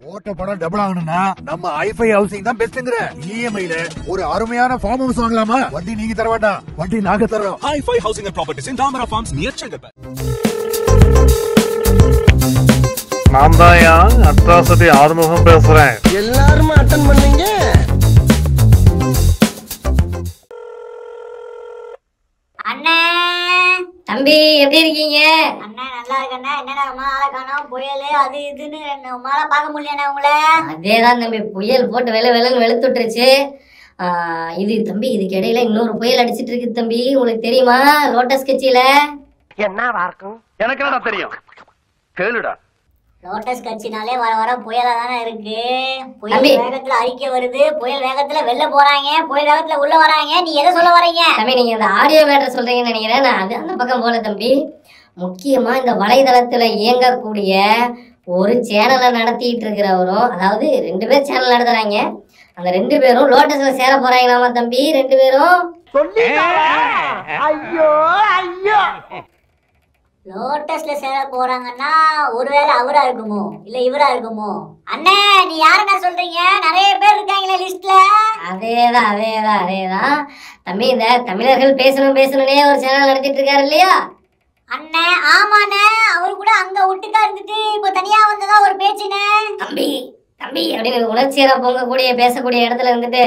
ஓட்ட படம் டபுள் ஆகணும்னா நம்ம ஐஃபை ஹவுசிங் தான் பெஸ்ட்ங்கிற இஎம்ஐல ஒரு அருமையான ஃபார்ம் ஹவுஸ் வாங்கலாமா வட்டி நீங்க தர வேண்டாம். வட்டி நாங்க தரோம் Hi-Fi Housing and Properties in Damara Farms near Chengalpet. நான் தான் அட்ராசிட்டி ஆறுமுகம் பேசுறேன்? எல்லாரும் அட்டன் பண்ணீங்க. தம்பி எப்படி இருக்கீங்க? அண்ணா நல்லா இருக்கண்ணா என்னடா நாளா காணோம். புயல் அது இதுன்னு மாலை பார்க்க முடியலண்ணே உங்களை. அதேதான் தம்பி புயல் போட்டு வெள வெளன்னு வெளுத்துட்டுருச்சு. இது தம்பி இதுக்கு இடையில இன்னொரு புயல் அடிச்சிட்டு இருக்கு தம்பி. உங்களுக்கு தெரியுமா லோட்டஸ் கட்சியில? என்னவா இருக்கும்? எனக்கு என்னடா தெரியும்? கேளுடா. லோட்டஸ் கட்சினாலே வர வர புயலா தானே இருக்கு. புயல். வேகத்துல அறிக்கை வருது. புயல் வேகத்துல வெளில போறாங்க. புயல் வேகத்துல உள்ள வராங்க. நீ எதை சொல்ல வரீங்க? தம்பி நீங்க இந்த ஆடியோ மேட்டர் சொல்றீங்கன்னு நினைக்கிறேன். நான் அது அந்த பக்கம் போல தம்பி. முக்கியமா இந்த வலைதளத்துல இயங்கக்கூடிய ஒரு சேனலை நடத்திட்டு இருக்கிறவரும் அதாவது ரெண்டு பேர் சேனல் நடத்துறாங்க. அந்த ரெண்டு பேரும் லோட்டஸ்ல சேர போறாங்களாமா தம்பி? ரெண்டு பேரும். ஐயோ ஐயோ. லோட்டஸ்ல சேர போறாங்கன்னா ஒருவேளை அவரா இருக்குமோ? இல்ல இவரா இருக்குமோ? அண்ணே நீ யாருண்ணா சொல்றீங்க? நிறைய பேர் இருக்காங்களே லிஸ்ட்ல. அதேதான் அதேதான் அதேதான். தம்பி இந்த தமிழர்கள் பேசணும் பேசணும்னே ஒரு சேனல் நடத்திட்டு இருக்காரு இல்லையா? அண்ணே ஆமாண்ணே. அவரு கூட அங்க ஒட்டுக்கா இருந்துட்டு இப்ப தனியா வந்ததா ஒரு பேச்சுண்ணே. தம்பி தம்பி அப்படின்னு உணர்ச்சியரை பொங்கக்கூடிய பேசக்கூடிய இடத்துல இருந்துட்டு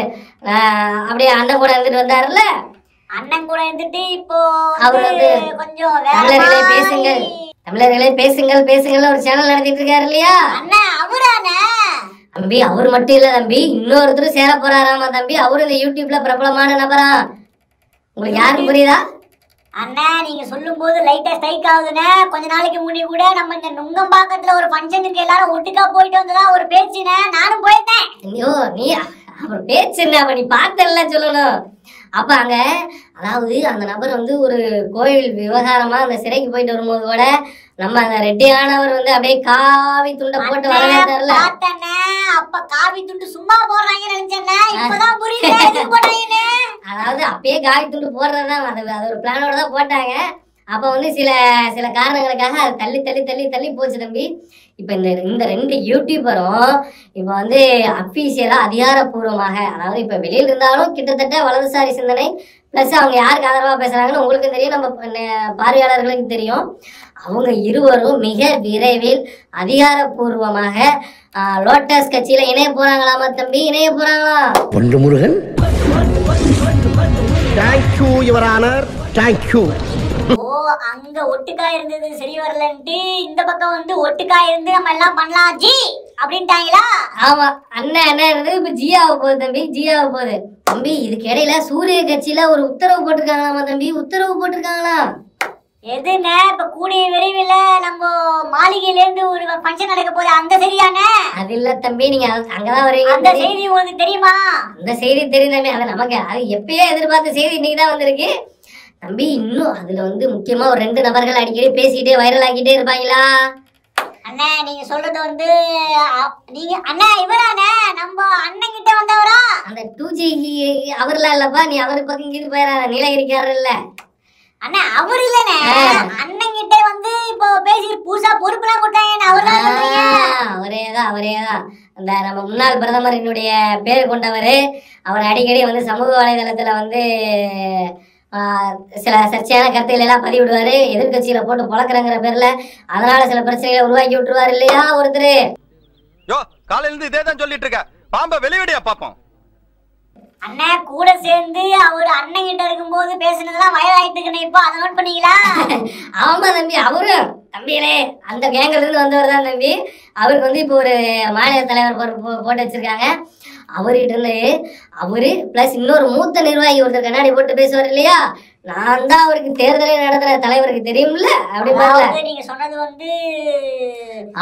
அப்படியே அண்ணன் கூட இருந்துட்டு வந்தாருல்ல? அண்ணன் கூட இருந்துட்டு இப்போ அவர் கொஞ்சம் தமிழர்களே. பேசுங்கள். தமிழர்களே பேசுங்கள் பேசுங்கள் ஒரு சேனல் நடத்திட்டு இருக்காரு இல்லையா? அண்ணா அவராண்ணே தம்பி அவர் மட்டும் இல்ல தம்பி இன்னொருத்தரும் சேர போறாராமா தம்பி? அவரு இந்த யூடியூப்ல பிரபலமான நபரா. உங்களுக்கு யாருக்கு புரியுதா? அண்ணா நீங்க சொல்லும் போது லைட்டா ஸ்ட்ரைக் ஆகுதுண்ணே. கொஞ்ச நாளைக்கு முன்னாடி கூட நம்ம இந்த நுங்கம்பாக்கத்துல ஒரு ஃபங்க்ஷனுக்கு எல்லாரும் ஒட்டுக்கா போயிட்டு வந்ததா ஒரு பேச்சுண்ணே. நானும் போயிருந்தேன். ஐயோ நீ அவர் பேச்சு என்ன? நீ பார்த்தல சொல்லணும். அப்ப அங்க அதாவது அந்த நபர் வந்து ஒரு கோயில் விவகாரமா அந்த சிறைக்கு போயிட்டு வரும்போது கூட நம்ம அந்த ரெட்டியானவர் வந்து அப்படியே காவி துண்டை போட்டு வரவேற்றார்ல பார்த்தண்ணே அப்ப காவி துண்டு சும்மா இப்பதான் புரியுது எதுக்கு போடுறாங்கன்னு. அதாவது அப்பயே காவி துண்டு போடுறதுதான் அது அது ஒரு பிளானோட தான் போட்டாங்க. அப்போ வந்து சில சில காரணங்களுக்காக அது தள்ளி தள்ளி தள்ளி தள்ளி போச்சு தம்பி. இப்போ இந்த இந்த ரெண்டு யூடியூபரும் இப்போ வந்து அஃபீஷியலாக அதிகாரப்பூர்வமாக அதாவது இப்போ வெளியில் இருந்தாலும் கிட்டத்தட்ட வலதுசாரி சிந்தனை ப்ளஸ் அவங்க யாருக்கு ஆதரவாக பேசுகிறாங்கன்னு உங்களுக்கும் தெரியும் நம்ம பார்வையாளர்களுக்கு தெரியும். அவங்க இருவரும் மிக விரைவில் அதிகாரப்பூர்வமாக லோட்டஸ் கட்சியில் இணைய போகிறாங்களாமா தம்பி? இணைய போகிறாங்களா பொண்டு Murugan thank you your honour thank you ஓ அங்க ஒட்டுக்கா இருந்தது சரி வரலன்ட்டு இந்த பக்கம் வந்து ஒட்டுக்கா இருந்து நம்ம எல்லாம் பண்ணலாம். ஜி! அப்படின்ட்டாங்களா? ஆமா அண்ணன் என்ன இருந்தது இப்ப ஜியாவை போகுது தம்பி ஜியாவை போகுது. தம்பி இதுக்கு இடையில சூரிய கட்சியில ஒரு உத்தரவு போட்டிருக்காங்களாமா தம்பி? உத்தரவு போட்டிருக்காங்களா? எதுண்ணே இப்ப கூடிய விரைவில் நம்ம மாளிகையில இருந்து ஒரு ஃபங்க்ஷன் நடக்க போகுது. அந்த சரியானே அது இல்ல தம்பி நீங்க அங்க- அங்கதான் வரீங்க அந்த செய்தி உங்களுக்கு தெரியுமா? அந்த செய்தி தெரியும் தம்பி. அது நமக்கு அது எப்பயே எதிர்பார்த்த செய்தி இன்னைக்கு தான் வந்திருக்கு. தம்பி இன்னும் அதுல வந்து முக்கியமா ஒரு ரெண்டு நபர்கள் அடிக்கடி பேசிக்கிட்டே வைரல் ஆக்கிட்டே இருப்பாங்களா? அண்ணே நீங்க சொல்றது வந்து நீங்க அண்ணா இவரானே நம்ம அண்ணன் கிட்ட வந்தவரா? அந்த டூ ஜி அவர்லாம் இல்லப்பா நீ அவர் பக்கம் இங்கிட்டு போயிடாத நீலகிரிக்காரர் இல்ல அண்ணா அவர் இல்லனே. அண்ணன் கிட்ட வந்து இப்போ பேசி புதுசா பொறுப்புலாம் கொடுத்தாங்க அவர்தான் சொல்றீங்க. அவரேதான் அவரேதான். அந்த நம்ம முன்னாள் பிரதமரினுடைய பேர் கொண்டவர் அவர் அடிக்கடி வந்து சமூக வலைதளத்துல வந்து சில சர்ச்சையான கருத்துக்கள் எல்லாம் பதிவிடுவாரு. எதிர்க்கட்சியில போட்டு பொழக்கிறங்கிற பேர்ல. அதனால சில பிரச்சனைகளை உருவாக்கி விட்டுருவாரு இல்லையா ஒருத்தர்? யோ காலையில இருந்து இதே தான் சொல்லிட்டு இருக்க. பாம்ப வெளிவிடியா பாப்போம். அண்ணா கூட சேர்ந்து அவர் அண்ணன் கிட்ட இருக்கும்போது பேசுனதெல்லாம் வயல் ஆயிட்டு இருக்குண்ணே இப்போ. அதை நோட் பண்ணீங்களா? ஆமா தம்பி அவரும் தம்பிகளே அந்த கேங்ல இருந்து வந்தவர் தான் தம்பி. அவருக்கு வந்து இப்போ ஒரு மாநில தலைவர் போட்டு வச்சிருக்காங்க. அவர்கிட்ட இருந்து அவரு பிளஸ் இன்னொரு மூத்த நிர்வாகி ஒருத்தர் கண்ணாடி போட்டு பேசுவார் இல்லையா? நான் தான் அவருக்கு தேர்தலை நடத்துற தலைவருக்கு தெரியும்ல? அப்படி அதாவது நீங்க சொன்னது வந்து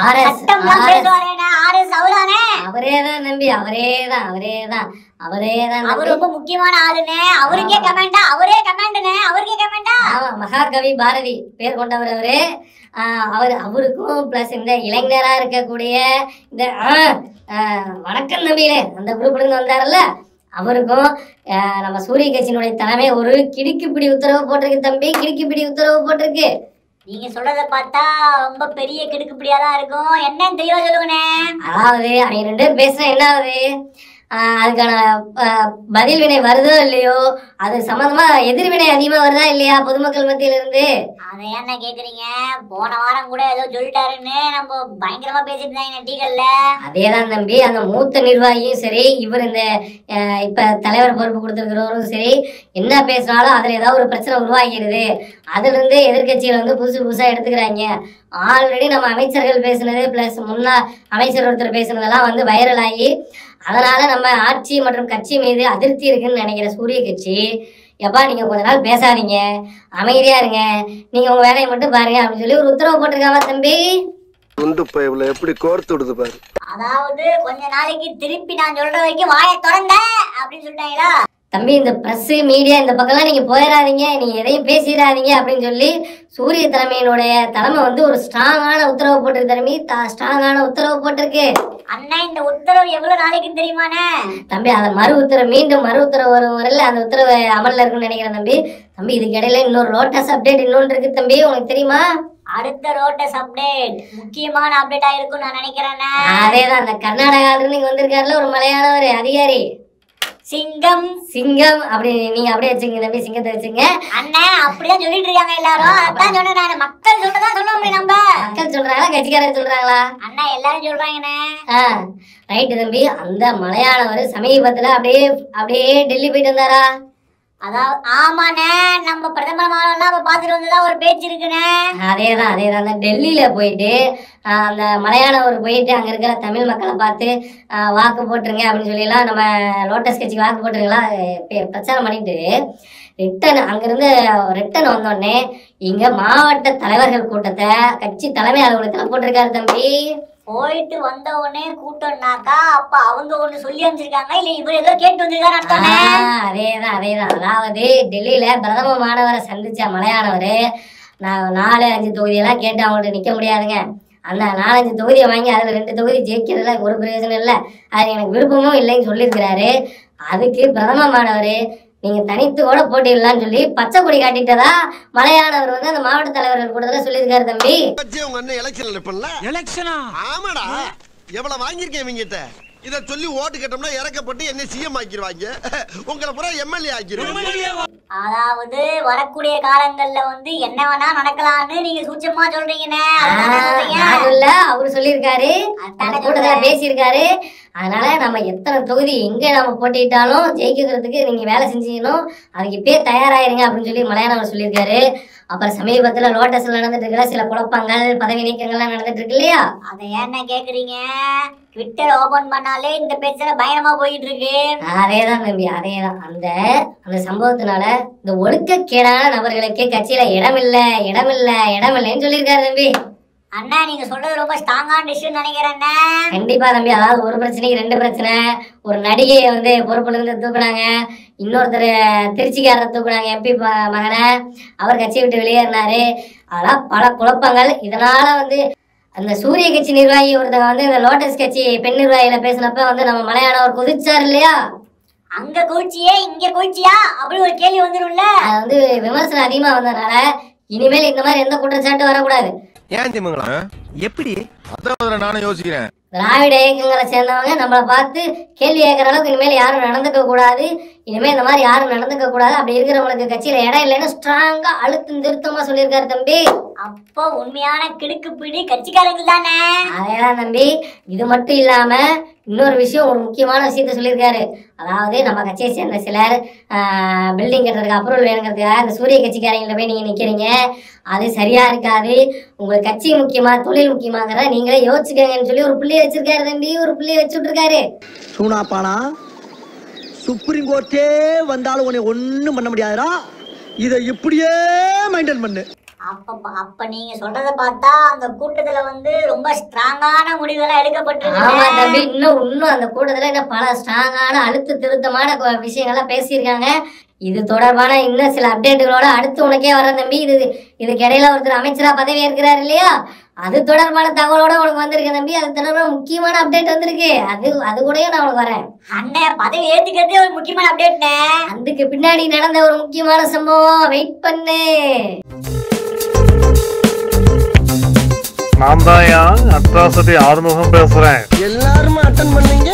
ஆர்எஸ் ஆர்எஸ் அவரானே. அவரே தான் தம்பி அவரே தான் அவரே தான் அவரே தான் அவர் ரொம்ப முக்கியமான ஆளுண்ணே அவருக்கே கமெண்டா. அவரே கமெண்ட்னே. அவருக்கே கமெண்டா. ஆமா மகாகவி பாரதி பேர் கொண்டவர் அவரு. அவர் அவருக்கும் பிளஸ் இந்த இளைஞரா இருக்கக்கூடிய இந்த வணக்கம் நம்பியிலே அந்த குரூப்ல இருந்து வந்தாருல்ல அவருக்கும் நம்ம சூரிய கட்சியினுடைய தலைமை ஒரு கிடுக்குப்பிடி உத்தரவு போட்டிருக்கு தம்பி கிடுக்குப்பிடி உத்தரவு போட்டிருக்கு. நீங்க சொல்றத பார்த்தா ரொம்ப பெரிய கிடுக்குப்பிடியா தான் இருக்கும். என்னன்னு தெளிவா சொல்லுங்கண்ணே. அதாவது அவங்க ரெண்டு பேசுனா என்ன ஆகுது அதுக்கான பதில் வினை வருதோ இல்லையோ அது சம்பந்தமா எதிர்வினை அதிகமா வருதா இல்லையா பொதுமக்கள் மத்தியில இருந்து அதை ஏன்னா கேக்குறீங்க? போன வாரம் கூட ஏதோ சொல்லிட்டாருன்னு நம்ம பயங்கரமா பேசிட்டு இருந்தாங்க டீகல்ல அதேதான் தம்பி அந்த மூத்த நிர்வாகியும் சரி இவர் இந்த இப்ப தலைவர் பொறுப்பு கொடுத்திருக்கிறவரும் சரி என்ன பேசினாலும் அதுல ஏதாவது ஒரு பிரச்சனை உருவாகிறது. அதுல இருந்து எதிர்க்கட்சிகள் வந்து புதுசு புதுசா எடுத்துக்கிறாங்க. ஆல்ரெடி நம்ம அமைச்சர்கள் பேசுனது பிளஸ் முன்னா அமைச்சர் ஒருத்தர் பேசுனதெல்லாம் வந்து வைரல் ஆகி அதனால நம்ம ஆட்சி மற்றும் கட்சி மீது அதிருப்தி இருக்குன்னு நினைக்கிற சூரிய கட்சி எப்பா நீங்க கொஞ்ச நாள் பேசாதீங்க. அமைதியா இருங்க. நீங்க உங்க வேலையை மட்டும் பாருங்க அப்படின்னு சொல்லி ஒரு உத்தரவு போட்டிருக்காங்க தம்பி. துண்டு பைப்ல எப்படி கோர்த்து விடுது பாரு. அதாவது கொஞ்ச நாளைக்கு திருப்பி நான் சொல்ற வரைக்கும் வாயை திறந்த அப்படின்னு சொல்லிட்டாங்களா? தம்பி இந்த பிரஸ் மீடியா இந்த பக்கம்லாம் நீங்க போயிடாதீங்க நீங்க எதையும் பேசிடாதீங்க அப்படின்னு சொல்லி சூரிய தலைமையினுடைய தலைமை வந்து ஒரு ஸ்ட்ராங்கான உத்தரவு போட்டிருக்கு தம்பி. ஸ்ட்ராங்கான உத்தரவு போட்டிருக்கு. அண்ணா இந்த உத்தரவு எவ்வளவு நாளைக்கு தெரியுமாண்ணே? தம்பி அந்த மறு உத்தரவு மீண்டும் மறு உத்தரவு வரும் வரையில அந்த உத்தரவு அமல்ல இருக்குன்னு நினைக்கிறேன் தம்பி. தம்பி இதுக்கு இடையில இன்னொரு லோட்டஸ் அப்டேட் இன்னொன்று இருக்கு தம்பி. உனக்கு தெரியுமா? அடுத்த ரோட்டஸ் அப்டேட் முக்கியமான அப்டேட் ஆயிருக்கும் நான் நினைக்கிறேண்ணே. அதேதான் அந்த கர்நாடகால இருந்து இங்க வந்திருக்காருல ஒரு மலையாளவர் அதிகாரி. சிங்கம். சிங்கம். அப்படி நீங்க அப்படியே வச்சுங்க தம்பி சிங்கத்தை வச்சுங்க அண்ணா அப்படிதான் சொல்லிட்டு இருக்காங்க எல்லாரும். அதான் சொன்னேன் நான். மக்கள் சொல்றதா சொல்ல முடியும் நம்ம. மக்கள் சொல்றாங்களா கட்சிக்காரங்க சொல்றாங்களா? அண்ணா எல்லாரும் சொல்றாங்கண்ணே. ரைட்டு தம்பி அந்த மலையாளவர் சமீபத்துல அப்படியே அப்படியே டெல்லி போயிட்டு வந்தாரா? அதாவது ஆமாண்ணே நம்ம பிரதமர் மாநிலம் அப்ப பாத்துட்டு வந்ததா ஒரு பேச்சு இருக்குண்ணே. அதே அதேதான் அதேதான். அந்த டெல்லியில போயிட்டு அந்த மலையாளம் ஒரு போயிட்டு அங்கே இருக்கிற தமிழ் மக்களை பார்த்து வாக்கு போட்டுருங்க அப்படின்னு சொல்லி நம்ம லோட்டஸ் கட்சிக்கு வாக்கு போட்டுருங்களா பிரச்சாரம் பண்ணிட்டு ரிட்டன் அங்கேருந்து ரிட்டன் வந்தோடனே இங்கே மாவட்ட தலைவர்கள் கூட்டத்தை கட்சி தலைமை அலுவலகத்துல போட்டிருக்காரு தம்பி. போயிட்டு வந்த உடனே கூட்டம்னாக்கா அப்ப அவங்க ஒண்ணு சொல்லி அனுப்பிச்சிருக்காங்க. இல்ல இவர் ஏதோ கேட்டு வந்திருக்காரு அதேதான் அதேதான். அதாவது டெல்லியில பிரதம மாணவரை சந்திச்ச மலையாளவர் நான் நாலு அஞ்சு தொகுதியெல்லாம் கேட்டு அவங்கள்ட்ட நிக்க முடியாதுங்க. அந்த நாலஞ்சு தொகுதியை வாங்கி அதுல ரெண்டு தொகுதி ஜெயிக்கிறதுல ஒரு பிரயோஜனம் இல்லை. அது எனக்கு விருப்பமும் இல்லைன்னு சொல்லியிருக்கிறாரு. அதுக்கு பிரதம மாணவர் நீங்க தனித்து கூட போட்டிடலாம்னு சொல்லி பச்சை கொடி காட்டிட்டதா மலையாளவர் வந்து அந்த மாவட்ட தலைவர்கள் கூட்டத்தில் சொல்லியிருக்காரு தம்பி. உங்க அண்ணன் எலெக்ஷனா ஆமாடா. எவ்வளவு வாங்கியிருக்கேன் இவங்கிட்ட? இத சொல்லி ஓட்டு கேட்டோம்னா இறக்கப்பட்டு என்ன சிஎம் ஆக்கிடுவாங்க உங்களை பூரா எம்எல்ஏ ஆக்கிடுவாங்க அதாவது வரக்கூடிய காலங்கள்ல வந்து என்ன வேணா நடக்கலாம்னு நீங்க சூட்சமா சொல்றீங்கண்ணே. சொல்ல அவரு சொல்லியிருக்காரு. கூட்டத்துல பேசியிருக்காரு. அதனால நம்ம எத்தனை தொகுதி எங்க நம்ம போட்டிட்டாலும் ஜெயிக்கிறதுக்கு நீங்க வேலை செஞ்சீங்கணும். அதுக்கு இப்பயே தயாராயிருங்க அப்படின்னு சொல்லி மலையாளவர் சொல்லியிருக்காரு. அப்புறம் சமீபத்துல லோட்டஸ்ல நடந்துட்டு இருக்கிற சில குழப்பங்கள் பதவி நீக்கங்கள்லாம் நடந்துட்டு இருக்கு இல்லையா? அதை ஏன்னா கேக்குறீங்க? ட்விட்டர் ஓபன் பண்ணாலே இந்த பேச்சுல பயங்கரமா போயிட்டு இருக்கு அதேதான் தம்பி அதேதான். அந்த அந்த சம்பவத்தினால இந்த ஒழுக்கக்கேடான நபர்களுக்கு கட்சியில இடமில்ல இடமில்ல இடமில்லைன்னு சொல்லியிருக்காரு தம்பி. அண்ணா நீங்க சொல்றது ரொம்ப ஸ்ட்ராங்கான டிசிஷன் நினைக்கிறேண்ணே கண்டிப்பா தம்பி அதாவது ஒரு பிரச்சனைக்கு ரெண்டு பிரச்சனை. ஒரு நடிகையை வந்து பொறுப்புல இருந்து தூக்குனாங்க. இன்னொருத்தர் திருச்சிக்காரரை தூக்குனாங்க எம்பி மகனை. அவர் கட்சியை விட்டு வெளியேறினாரு. அதெல்லாம் பல குழப்பங்கள். இதனால வந்து அந்த சூரிய கட்சி நிர்வாகி ஒருத்தங்க வந்து இந்த லோட்டஸ் கட்சி பெண் நிர்வாகியில பேசினப்ப வந்து நம்ம மலையாளவர் குதிச்சார் இல்லையா? அங்க குளிச்சியே இங்க குளிச்சியா அப்படி ஒரு கேள்வி வந்துடும்ல அது வந்து விமர்சனம் அதிகமா வந்ததுனால இனிமேல் இந்த மாதிரி எந்த குற்றச்சாட்டும் வரக்கூடாது. ஏன் திமுங்களா எப்படி? அதான் நானும் யோசிக்கிறேன். திராவிட இயக்கங்களை சேர்ந்தவங்க நம்மளை பார்த்து கேள்வி கேட்குற அளவுக்கு இனிமேல் யாரும் நடந்துக்க கூடாது. இனிமேல் இந்த மாதிரி யாரும் நடந்துக்க கூடாது. அப்படி இருக்கிறவங்களுக்கு கட்சியில் இடம் இல்லைன்னு ஸ்ட்ராங்காக அழுத்தம் திருத்தமாக சொல்லியிருக்காரு தம்பி. அப்போ உண்மையான கிடுக்கு பிடி கட்சிக்காரங்க தானே? அதேதான் தம்பி. இது மட்டும் இல்லாம இன்னொரு விஷயம் ஒரு முக்கியமான விஷயத்த சொல்லியிருக்காரு. அதாவது நம்ம கட்சியை சேர்ந்த சிலர் பில்டிங் கட்டுறதுக்கு அப்ரூவல் வேணுங்கிறதுக்காக இந்த சூரிய கட்சிக்காரங்கள்ட்ட போய் நீங்க நிக்கிறீங்க. அது சரியா இருக்காது. உங்களுக்கு கட்சி முக்கியமா தொழில் முக்கியமாங்கிறத நீங்களே யோசிச்சுக்கங்கன்னு சொல்லி ஒரு புள்ளிய வச்சிருக்காரு தம்பி. ஒரு புள்ளிய வச்சு விட்டுருக்காரு சூனாப்பானா சுப்ரீம் கோர்ட்டே வந்தாலும் உன்னை ஒண்ணும் பண்ண முடியாதுடா. இதை இப்படியே மெயின்டைன் பண்ணு. அப்ப அப்ப நீங்க சொல்றத பார்த்தா அந்த கூட்டத்துல வந்து ரொம்ப ஸ்ட்ராங்கான முடிவுகளா ஆமா எடுக்கப்பட்டிருக்கு தம்பி இன்னும் இன்னும் அந்த கூட்டத்துல இன்னும் பல ஸ்ட்ராங்கான அழுத்த திருத்தமான விஷயங்கள்லாம் பேசியிருக்காங்க. இது தொடர்பான இன்னும் சில அப்டேட்டுகளோட அடுத்து உனக்கே வர தம்பி. இது இதுக்கு இடையில ஒருத்தர் அமைச்சரா பதவி ஏற்கிறார் இல்லையா? அது தொடர்பான தகவலோட உனக்கு வந்திருக்கு தம்பி. அது தொடர்பான முக்கியமான அப்டேட் வந்திருக்கு. அது அது கூடயும் நான் உனக்கு வரேன். அண்ணன் பதவி ஏத்துக்கிறதே ஒரு முக்கியமான அப்டேட்னே அதுக்கு பின்னாடி நடந்த ஒரு முக்கியமான சம்பவம். வெயிட் பண்ணு. நான் தான் அட்ராசிட்டி ஆறுமுகம் பேசுறேன். எல்லாருமே அட்டன் பண்ணீங்க?